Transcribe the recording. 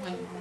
Vogliamo